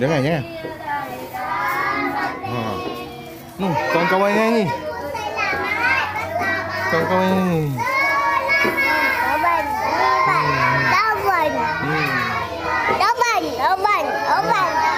jangan jangan ha hmm, kawan-kawan nyanyi kawan-kawan nyanyi Open, open, open, open, open.